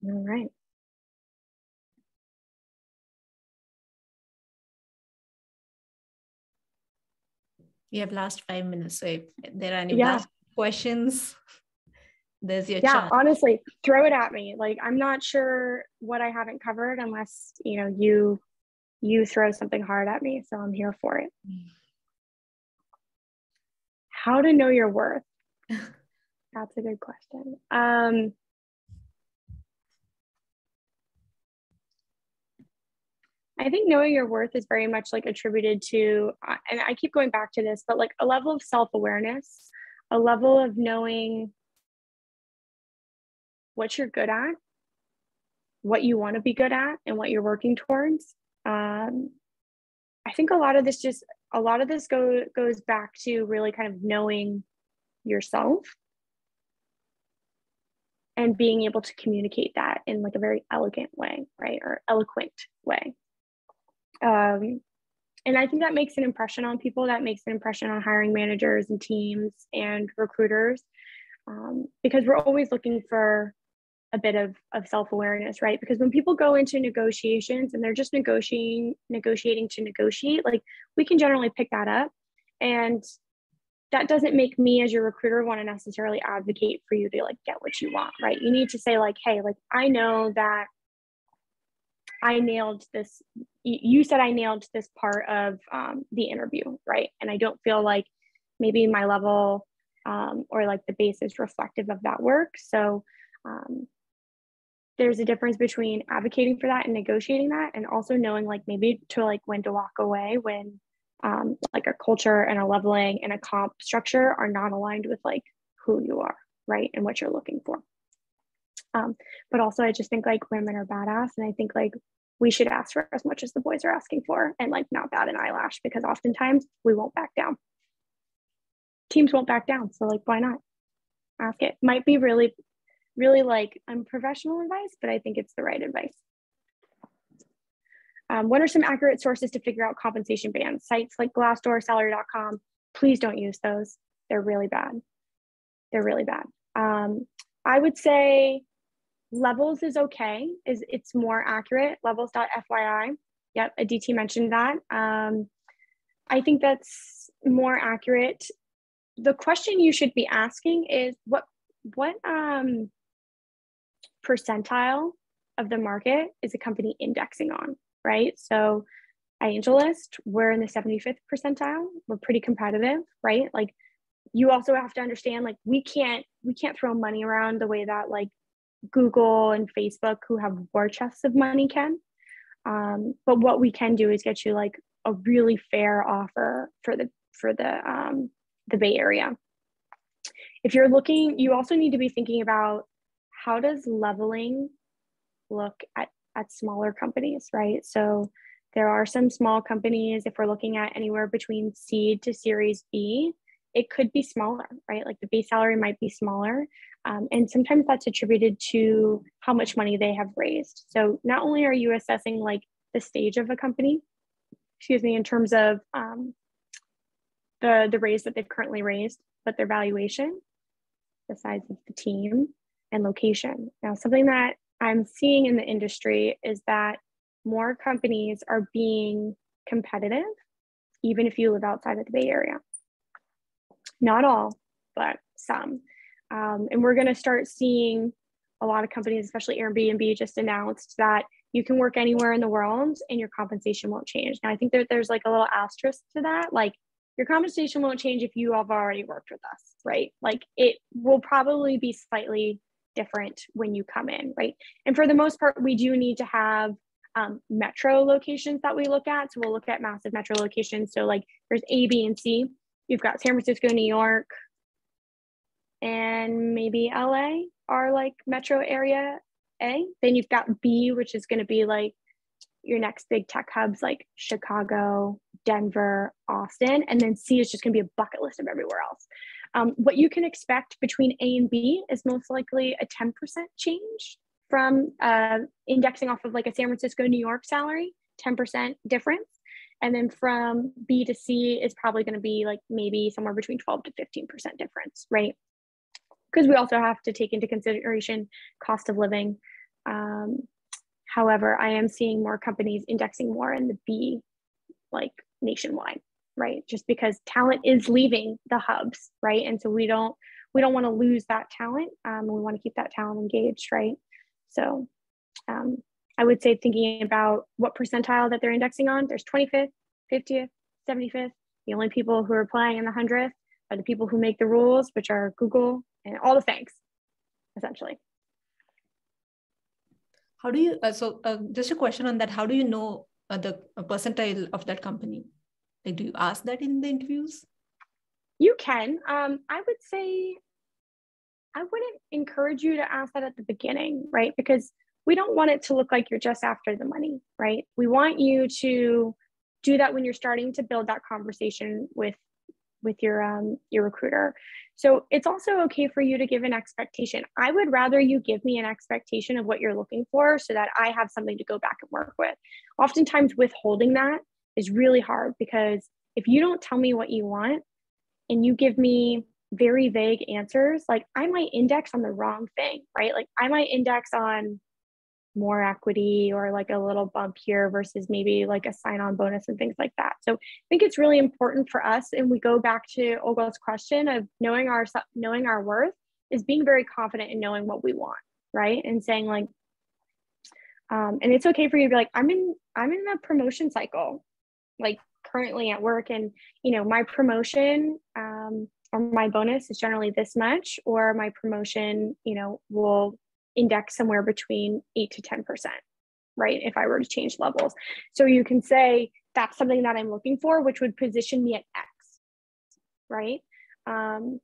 All right. We have last five minutes. So if there are any yeah. last questions, there's your yeah, honestly, throw it at me. Like I'm not sure what I haven't covered unless you know you you throw something hard at me. So I'm here for it. How to know your worth. That's a good question. Um, I think knowing your worth is very much like attributed to, and I keep going back to this, but like a level of self awareness a level of knowing what you're good at, what you want to be good at, and what you're working towards. Um, I think a lot of this just a lot of this go, goes back to really kind of knowing yourself and being able to communicate that in like a very elegant way, right? Or eloquent way. Um, and I think that makes an impression on people. That makes an impression on hiring managers and teams and recruiters, um, because we're always looking for a bit of, of self-awareness, right? Because when people go into negotiations and they're just negotiating, negotiating to negotiate, like we can generally pick that up. And that doesn't make me as your recruiter want to necessarily advocate for you to like get what you want, right? You need to say, like, hey, like I know that I nailed this. You said I nailed this part of um, the interview, right? And I don't feel like maybe my level um, or like the base is reflective of that work. So um, there's a difference between advocating for that and negotiating that, and also knowing like maybe to like when to walk away when um, like a culture and a leveling and a comp structure are not aligned with like who you are, right, and what you're looking for. Um, but also, I just think like women are badass, and I think like we should ask for as much as the boys are asking for, and like not bat an eyelash because oftentimes we won't back down. Teams won't back down, so like why not ask it? Might be really, really like unprofessional advice, but I think it's the right advice. Um, what are some accurate sources to figure out compensation bands? Sites like Glassdoor, Salary.com. Please don't use those. They're really bad. They're really bad. Um, I would say levels is okay. Is it's more accurate. Levels.fyi. Yep, Aditi mentioned that. Um, I think that's more accurate. The question you should be asking is what what um, percentile of the market is a company indexing on? right? So AngelList, we're in the 75th percentile. We're pretty competitive, right? Like you also have to understand like we can't we can't throw money around the way that like Google and Facebook who have war chests of money can. Um, but what we can do is get you like a really fair offer for the for the um, the Bay Area. If you're looking, you also need to be thinking about how does leveling look at at smaller companies, right? So there are some small companies, if we're looking at anywhere between seed to series B, it could be smaller, right? Like the base salary might be smaller. Um, and sometimes that's attributed to how much money they have raised. So not only are you assessing like the stage of a company, excuse me, in terms of um, the, the raise that they've currently raised, but their valuation, the size of the team, and location. Now, something that I'm seeing in the industry is that more companies are being competitive, even if you live outside of the Bay Area. Not all, but some. Um, and we're going to start seeing a lot of companies, especially Airbnb, just announced that you can work anywhere in the world and your compensation won't change. Now, I think that there's like a little asterisk to that. Like, your compensation won't change if you have already worked with us, right? Like, it will probably be slightly different when you come in, right? And for the most part, we do need to have um, metro locations that we look at. So we'll look at massive metro locations. So like there's A, B, and C. You've got San Francisco, New York, and maybe LA are like metro area A. Then you've got B, which is going to be like your next big tech hubs like Chicago, Denver, Austin. And then C is just going to be a bucket list of everywhere else. Um, what you can expect between A and B is most likely a 10% change from uh, indexing off of like a San Francisco, New York salary, 10% difference. And then from B to C is probably going to be like maybe somewhere between 12 to 15% difference, right? Because we also have to take into consideration cost of living. Um, however, I am seeing more companies indexing more in the B, like nationwide right? Just because talent is leaving the hubs right? And so we don't we don't want to lose that talent um, we want to keep that talent engaged right? So um, i would say thinking about what percentile that they're indexing on there's 25th 50th 75th the only people who are playing in the 100th are the people who make the rules which are google and all the things essentially. How do you uh, so uh, just a question on that. How do you know uh, the percentile of that company like, do you ask that in the interviews? You can. Um, I would say I wouldn't encourage you to ask that at the beginning, right? Because we don't want it to look like you're just after the money, right? We want you to do that when you're starting to build that conversation with with your um your recruiter. So it's also okay for you to give an expectation. I would rather you give me an expectation of what you're looking for so that I have something to go back and work with. Oftentimes withholding that is really hard because if you don't tell me what you want and you give me very vague answers, like I might index on the wrong thing, right? Like I might index on more equity or like a little bump here versus maybe like a sign on bonus and things like that. So I think it's really important for us and we go back to Olga's question of knowing our knowing our worth is being very confident in knowing what we want, right? And saying like um, and it's okay for you to be like I'm in I'm in a promotion cycle like currently at work and you know my promotion um, or my bonus is generally this much or my promotion you know will index somewhere between 8 to 10%, right? If I were to change levels. So you can say that's something that I'm looking for, which would position me at X, right? Um,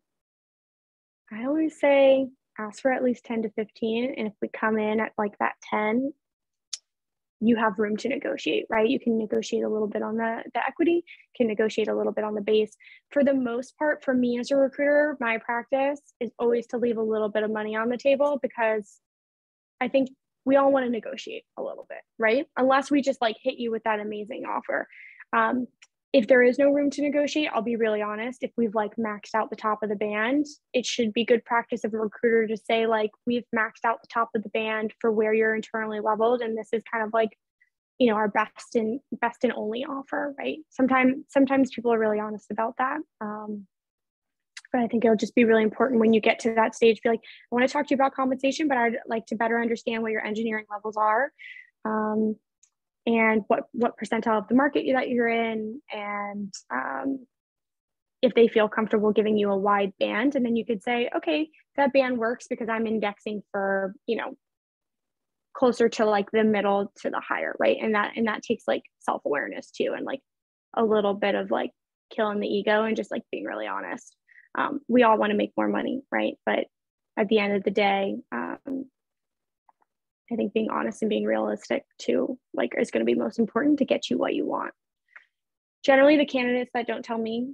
I always say ask for at least 10 to 15. And if we come in at like that 10, you have room to negotiate, right? You can negotiate a little bit on the, the equity, can negotiate a little bit on the base. For the most part, for me as a recruiter, my practice is always to leave a little bit of money on the table because I think we all want to negotiate a little bit, right? Unless we just like hit you with that amazing offer. Um, if there is no room to negotiate, I'll be really honest. If we've like maxed out the top of the band, it should be good practice of a recruiter to say, like, we've maxed out the top of the band for where you're internally leveled. And this is kind of like, you know, our best and best and only offer, right? Sometimes sometimes people are really honest about that. Um, but I think it'll just be really important when you get to that stage, be like, I want to talk to you about compensation, but I'd like to better understand what your engineering levels are. Um, and what what percentile of the market that you're in and um, if they feel comfortable giving you a wide band. And then you could say okay that band works because i'm indexing for you know closer to like the middle to the higher right? And that and that takes like self-awareness too and like a little bit of like killing the ego and just like being really honest. Um, we all want to make more money right? But at the end of the day um, I think being honest and being realistic too, like is going to be most important to get you what you want. Generally, the candidates that don't tell me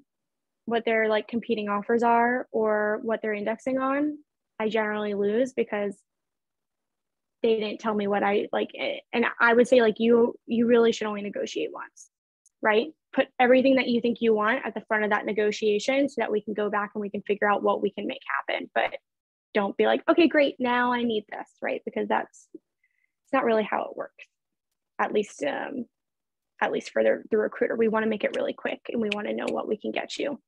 what their like competing offers are or what they're indexing on, I generally lose because they didn't tell me what I like. Eh, and I would say like you you really should only negotiate once, right? Put everything that you think you want at the front of that negotiation so that we can go back and we can figure out what we can make happen. But don't be like, okay, great, now I need this, right? Because that's not really how it works. At least, um, at least for the, the recruiter, we want to make it really quick and we want to know what we can get you.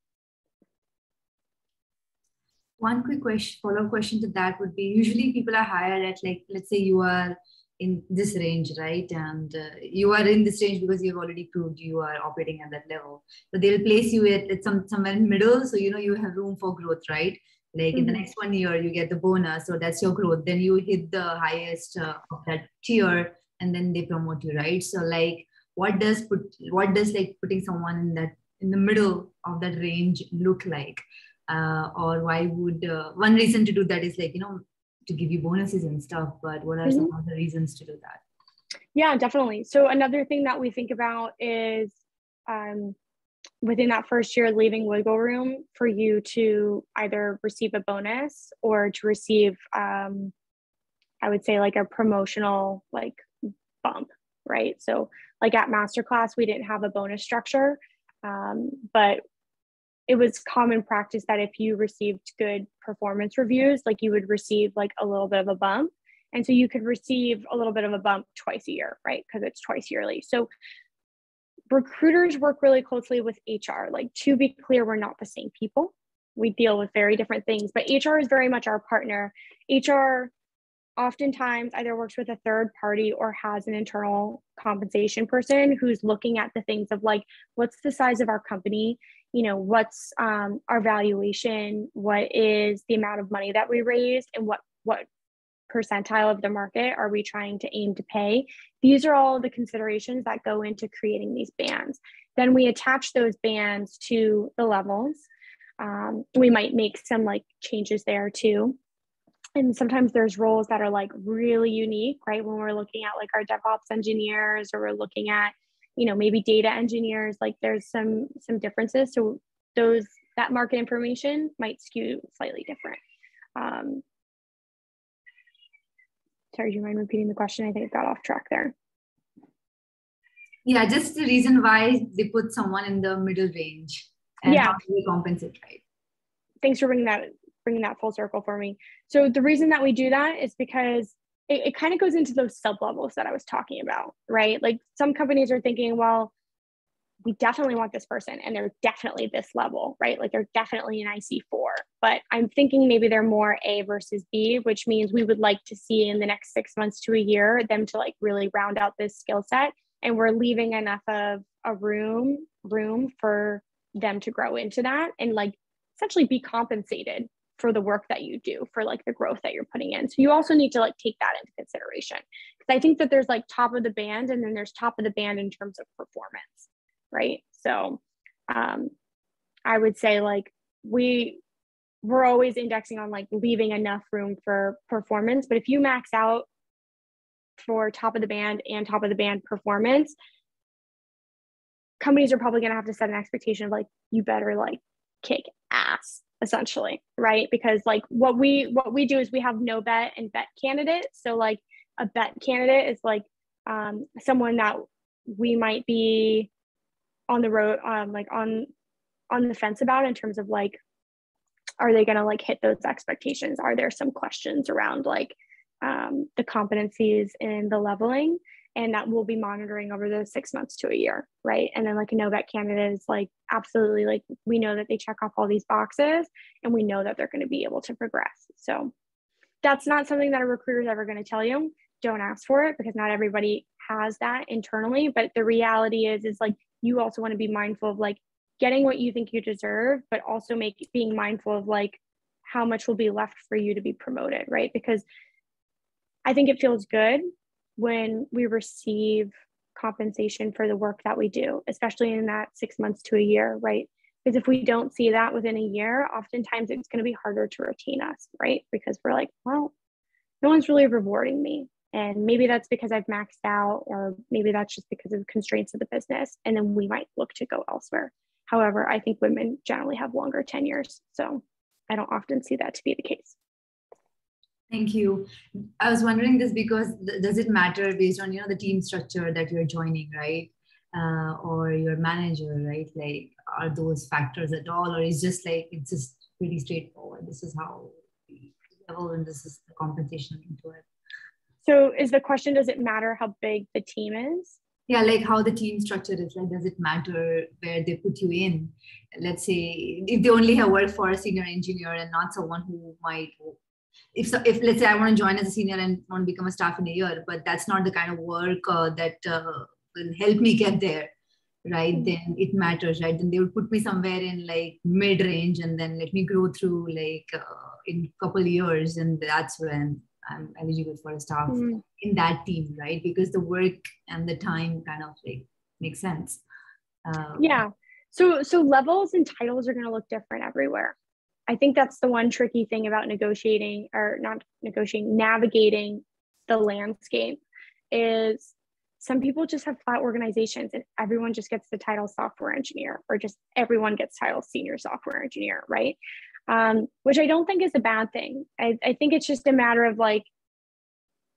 One quick question, follow-up question to that would be: usually people are hired at like, let's say you are in this range, right? And uh, you are in this range because you've already proved you are operating at that level. So they'll place you at, at some somewhere in middle, so you know you have room for growth, right? Like mm-hmm. in the mm-hmm. next one year you get the bonus so that's your growth then you hit the highest uh, of that tier and then they promote you right so like what does put what does like putting someone in that in the middle of that range look like uh, or why would uh, one reason to do that is like you know to give you bonuses and stuff but what are mm-hmm. some other reasons to do that yeah definitely so another thing that we think about is um, within that first year leaving wiggle room for you to either receive a bonus or to receive um, i would say like a promotional like bump right? So like at MasterClass we didn't have a bonus structure um, but it was common practice that if you received good performance reviews like you would receive like a little bit of a bump. And so you could receive a little bit of a bump twice a year right? Because it's twice yearly. So recruiters work really closely with HR. Like, to be clear, we're not the same people. We deal with very different things, but HR is very much our partner. HR oftentimes either works with a third party or has an internal compensation person who's looking at the things of like, what's the size of our company? You know, what's um, our valuation? What is the amount of money that we raised? And what what percentile of the market are we trying to aim to pay? These are all the considerations that go into creating these bands. Then we attach those bands to the levels. Um, we might make some like changes there too. And sometimes there's roles that are like really unique, right? When we're looking at like our DevOps engineers or we're looking at, you know, maybe data engineers, like there's some some differences. So those that market information might skew slightly different. Um, sorry, do you mind repeating the question? I think it got off track there. Yeah, just the reason why they put someone in the middle range and Yeah. how do compensate, right? thanks for bringing that bringing that full circle for me. So the reason that we do that is because it, it kind of goes into those sub levels that I was talking about, right? Like some companies are thinking, well, we definitely want this person and they're definitely this level, right? Like they're definitely an IC4. But I'm thinking maybe they're more A versus B, which means we would like to see in the next six months to a year them to like really round out this skill set. And we're leaving enough of a room room for them to grow into that and like essentially be compensated for the work that you do for like the growth that you're putting in so you also need to like take that into consideration because i think that there's like top of the band and then there's top of the band in terms of performance right? So um i would say like we we're always indexing on like leaving enough room for performance but if you max out for top of the band and top of the band performance companies are probably going to have to set an expectation of like you better like kick ass essentially right? Because like what we what we do is we have no bet and bet candidates. So like a bet candidate is like um, someone that we might be on the road um, like on on the fence about in terms of like are they going to like hit those expectations are there some questions around like um, the competencies in the leveling and that we'll be monitoring over the six months to a year, right? And then like a vet candidate is like absolutely like we know that they check off all these boxes and we know that they're going to be able to progress. So that's not something that a recruiter is ever going to tell you. Don't ask for it because not everybody has that internally. But the reality is, is like you also want to be mindful of like getting what you think you deserve, but also make being mindful of like how much will be left for you to be promoted, right? Because I think it feels good when we receive compensation for the work that we do, especially in that six months to a year, right? Because if we don't see that within a year, oftentimes it's going to be harder to retain us, right? Because we're like, well, no one's really rewarding me. And maybe that's because I've maxed out, or maybe that's just because of the constraints of the business. And then we might look to go elsewhere. However, I think women generally have longer tenures. So I don't often see that to be the case. Thank you. I was wondering this because th- does it matter based on you know the team structure that you're joining, right? Uh, or your manager, right? Like, are those factors at all, or is just like it's just pretty straightforward? This is how we level, and this is the compensation into it. So is the question, does it matter how big the team is? Yeah, like how the team structure is. Like, does it matter where they put you in? Let's say if they only have work for a senior engineer and not someone who might if so, if let's say I want to join as a senior and want to become a staff in a year, but that's not the kind of work uh, that uh, will help me get there, right? Then it matters, right? Then they would put me somewhere in like mid range and then let me grow through like uh, in a couple years, and that's when I'm eligible for a staff Mm. in that team, right? Because the work and the time kind of like makes sense. Um, Yeah. So so levels and titles are going to look different everywhere. I think that's the one tricky thing about negotiating or not negotiating, navigating the landscape is some people just have flat organizations and everyone just gets the title software engineer or just everyone gets title senior software engineer, right? Um, which I don't think is a bad thing. I, I think it's just a matter of like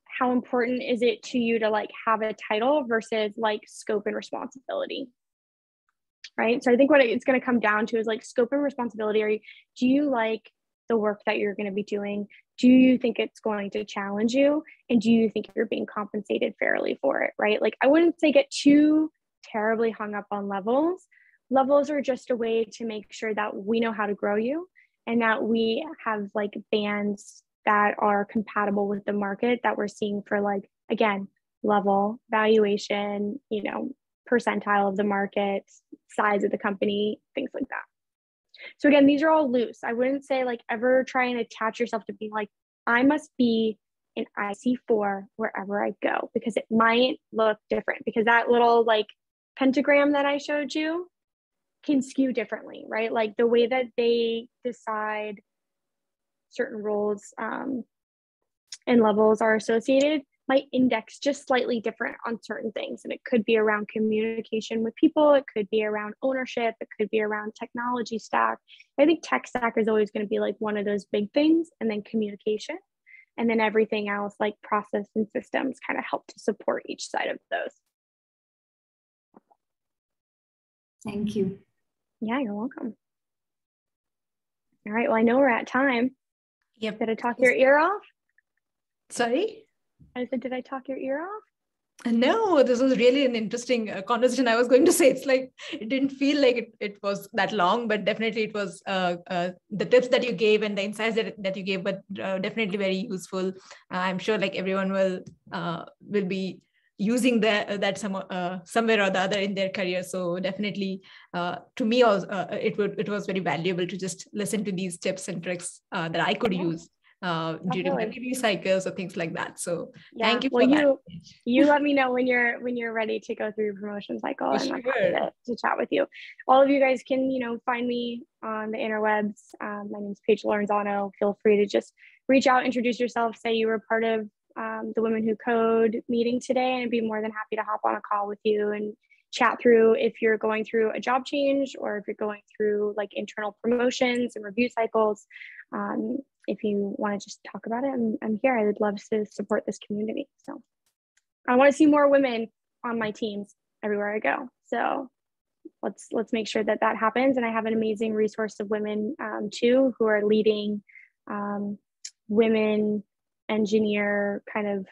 how important is it to you to like have a title versus like scope and responsibility right? So i think what it's going to come down to is like scope and responsibility. Are you do you like the work that you're going to be doing? Do you think it's going to challenge you? And do you think you're being compensated fairly for it right? Like i wouldn't say get too terribly hung up on levels. Levels are just a way to make sure that we know how to grow you and that we have like bands that are compatible with the market that we're seeing for like again level valuation you know percentile of the market size of the company things like that. So again these are all loose. I wouldn't say like ever try and attach yourself to being like i must be an ic4 wherever i go because it might look different because that little like pentagram that i showed you can skew differently, right? Like the way that they decide certain roles um, and levels are associated might index just slightly different on certain things. And it could be around communication with people, it could be around ownership, it could be around technology stack. I think tech stack is always going to be like one of those big things, and then communication. And then everything else, like process and systems, kind of help to support each side of those. Thank you. Yeah, you're welcome. All right. Well, I know we're at time. Yep. Did I talk your ear off? Sorry? I said, did I talk your ear off? No, this was really an interesting uh, conversation. I was going to say it's like it didn't feel like it, it was that long, but definitely it was uh, uh, the tips that you gave and the insights that, that you gave, but uh, definitely very useful. I'm sure like everyone will uh, will be using that that some uh, somewhere or the other in their career. So definitely, to me, also, it would it was very valuable to just listen to these tips and tricks that I could yeah. use uh, during review cycles or things like that. So yeah. thank you for well, that. You, you let me know when you're when you're ready to go through your promotion cycle, and sure. I'm happy to, to, chat with you. All of you guys can you know find me on the interwebs. Um, my name is Paige Laurenzano. Feel free to just reach out, introduce yourself, say you were part of um, the Women Who Code meeting today, and be more than happy to hop on a call with you and chat through if you're going through a job change or if you're going through like internal promotions and review cycles. Um, if you want to just talk about it, I'm, I'm here. I would love to support this community. So I want to see more women on my teams everywhere I go. So let's let's make sure that that happens. And I have an amazing resource of women um, too who are leading um, women engineer kind of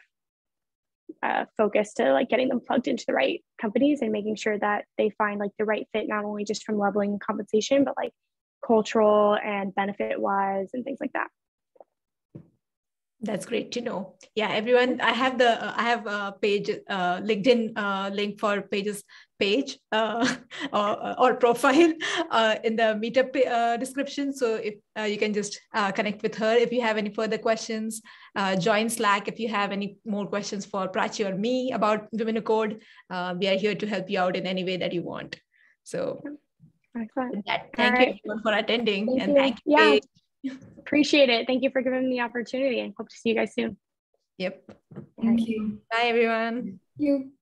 uh, focus to like getting them plugged into the right companies and making sure that they find like the right fit not only just from leveling compensation but like cultural and benefit wise and things like that that's great to know. Yeah, everyone. I have the uh, I have a page uh, LinkedIn uh, link for Paige's page uh, or, or profile uh, in the meetup uh, description. So if uh, you can just uh, connect with her if you have any further questions, uh, join Slack if you have any more questions for Prachi or me about Women Who Code. we are here to help you out in any way that you want. So that, thank All you right. everyone for attending thank and you. thank you. Yeah. Appreciate it. Thank you for giving me the opportunity and hope to see you guys soon. Yep. Thank you. Bye, everyone. Thank you.